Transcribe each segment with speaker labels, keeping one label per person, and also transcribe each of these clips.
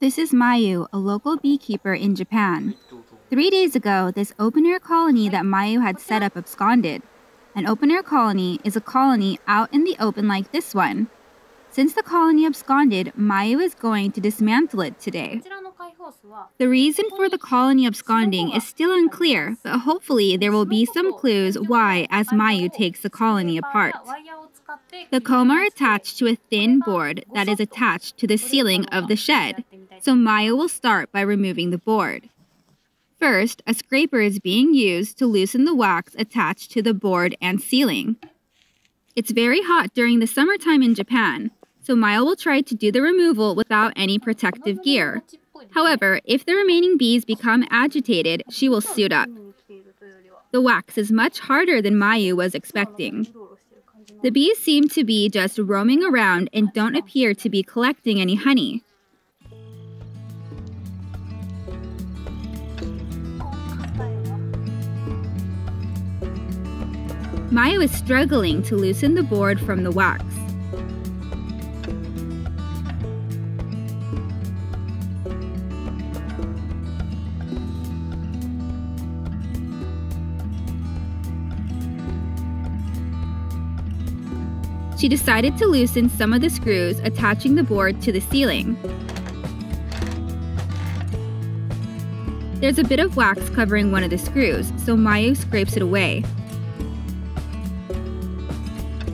Speaker 1: This is Mayu, a local beekeeper in Japan. Three days ago, this open air colony that Mayu had set up absconded. An open air colony is a colony out in the open like this one. Since the colony absconded, Mayu is going to dismantle it today. The reason for the colony absconding is still unclear, but hopefully there will be some clues why as Mayu takes the colony apart. The comb are attached to a thin board that is attached to the ceiling of the shed, so Mayu will start by removing the board. First, a scraper is being used to loosen the wax attached to the board and ceiling. It's very hot during the summertime in Japan, so Mayu will try to do the removal without any protective gear. However, if the remaining bees become agitated, she will suit up. The wax is much harder than Mayu was expecting. The bees seem to be just roaming around and don't appear to be collecting any honey. Mayu is struggling to loosen the board from the wax. She decided to loosen some of the screws attaching the board to the ceiling. There's a bit of wax covering one of the screws, so Mayu scrapes it away.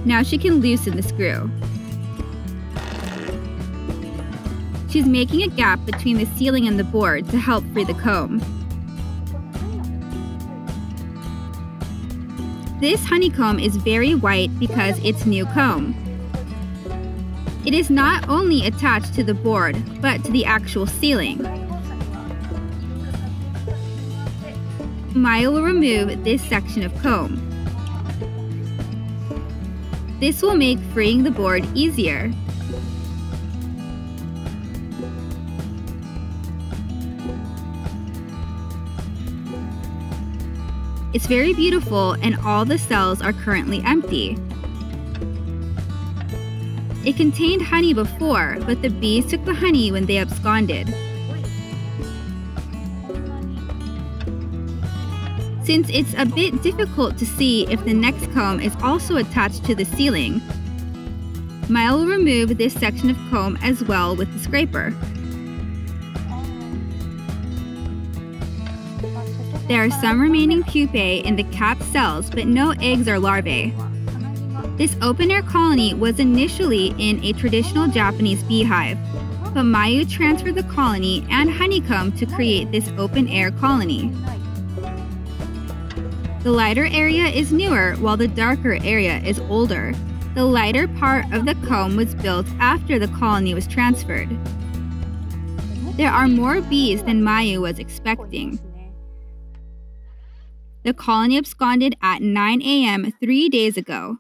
Speaker 1: Now she can loosen the screw. She's making a gap between the ceiling and the board to help free the comb. This honeycomb is very white because it's new comb. It is not only attached to the board, but to the actual ceiling. Mayu will remove this section of comb. This will make freeing the board easier. It's very beautiful and all the cells are currently empty. It contained honey before, but the bees took the honey when they absconded. Since it's a bit difficult to see if the next comb is also attached to the ceiling. Mayu will remove this section of comb as well with the scraper. There are some remaining pupae in the capped cells, but no eggs or larvae. This open-air colony was initially in a traditional Japanese beehive, but Mayu transferred the colony and honeycomb to create this open-air colony. The lighter area is newer while the darker area is older. The lighter part of the comb was built after the colony was transferred. There are more bees than Mayu was expecting. The colony absconded at 9 a.m. three days ago.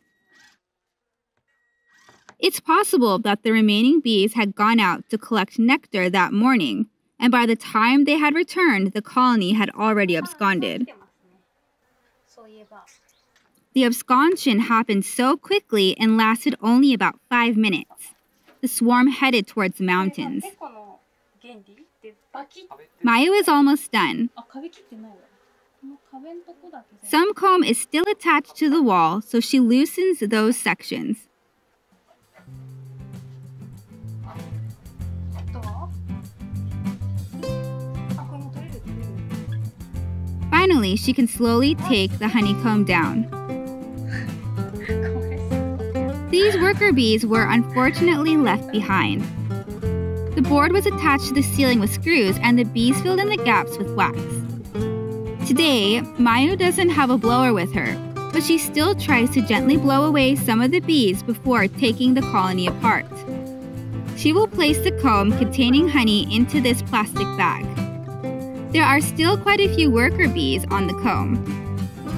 Speaker 1: It's possible that the remaining bees had gone out to collect nectar that morning, and by the time they had returned, the colony had already absconded. The absconsion happened so quickly and lasted only about five minutes. The swarm headed towards the mountains. Mayu is almost done. Some comb is still attached to the wall, so she loosens those sections. Finally, she can slowly take the honeycomb down. These worker bees were unfortunately left behind. The board was attached to the ceiling with screws and the bees filled in the gaps with wax. Today, Mayu doesn't have a blower with her, but she still tries to gently blow away some of the bees before taking the colony apart. She will place the comb containing honey into this plastic bag. There are still quite a few worker bees on the comb.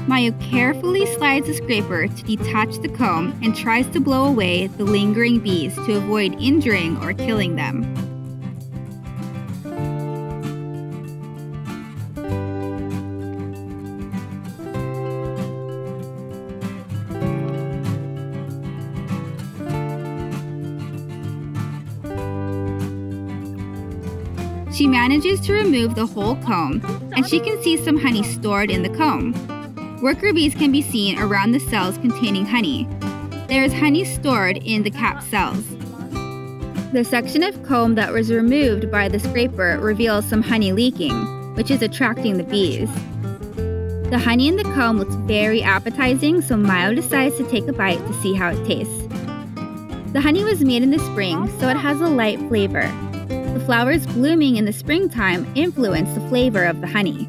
Speaker 1: Mayu carefully slides the scraper to detach the comb and tries to blow away the lingering bees to avoid injuring or killing them. She manages to remove the whole comb, and she can see some honey stored in the comb. Worker bees can be seen around the cells containing honey. There is honey stored in the cap cells. The section of comb that was removed by the scraper reveals some honey leaking, which is attracting the bees. The honey in the comb looks very appetizing, so Mayu decides to take a bite to see how it tastes. The honey was made in the spring, so it has a light flavor. The flowers blooming in the springtime influence the flavor of the honey.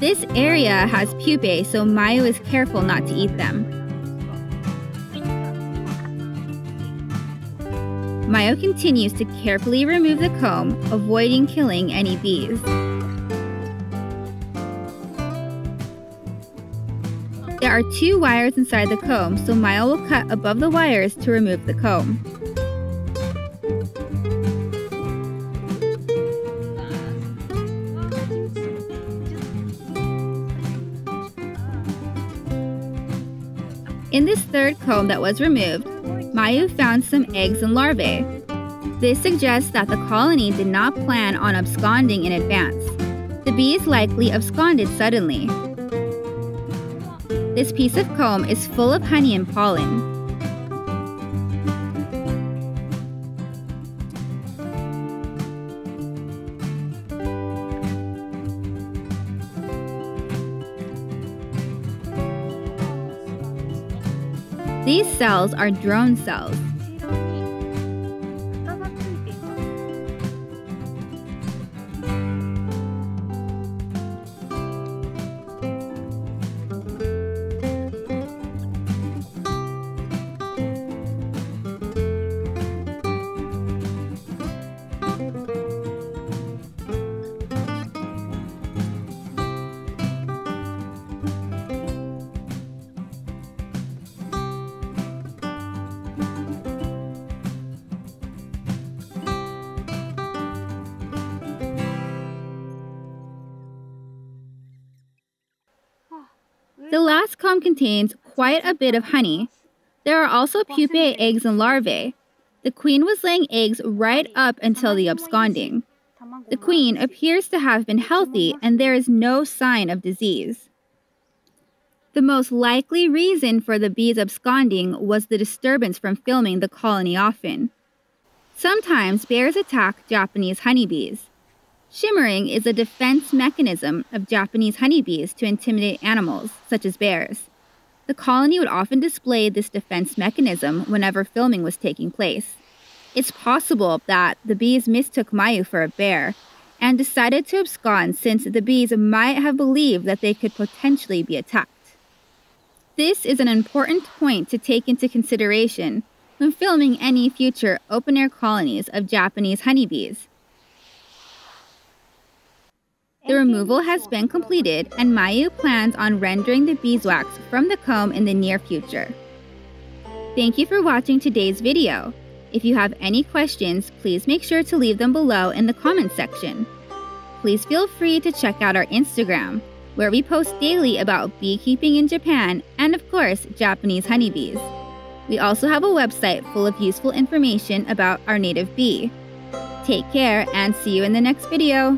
Speaker 1: This area has pupae, so Mayu is careful not to eat them. Mayu continues to carefully remove the comb, avoiding killing any bees. There are two wires inside the comb, so Mayu will cut above the wires to remove the comb. In this third comb that was removed, Mayu found some eggs and larvae. This suggests that the colony did not plan on absconding in advance. The bees likely absconded suddenly. This piece of comb is full of honey and pollen. These cells are drone cells. Comb contains quite a bit of honey. There are also pupae eggs and larvae. The queen was laying eggs right up until the absconding. The queen appears to have been healthy and there is no sign of disease. The most likely reason for the bees absconding was the disturbance from filming the colony often. Sometimes bears attack Japanese honeybees. Shimmering is a defense mechanism of Japanese honeybees to intimidate animals, such as bears. The colony would often display this defense mechanism whenever filming was taking place. It's possible that the bees mistook Mayu for a bear and decided to abscond since the bees might have believed that they could potentially be attacked. This is an important point to take into consideration when filming any future open air colonies of Japanese honeybees. The removal has been completed and Mayu plans on rendering the beeswax from the comb in the near future. Thank you for watching today's video. If you have any questions, please make sure to leave them below in the comments section. Please feel free to check out our Instagram, where we post daily about beekeeping in Japan and, of course, Japanese honeybees. We also have a website full of useful information about our native bee. Take care and see you in the next video.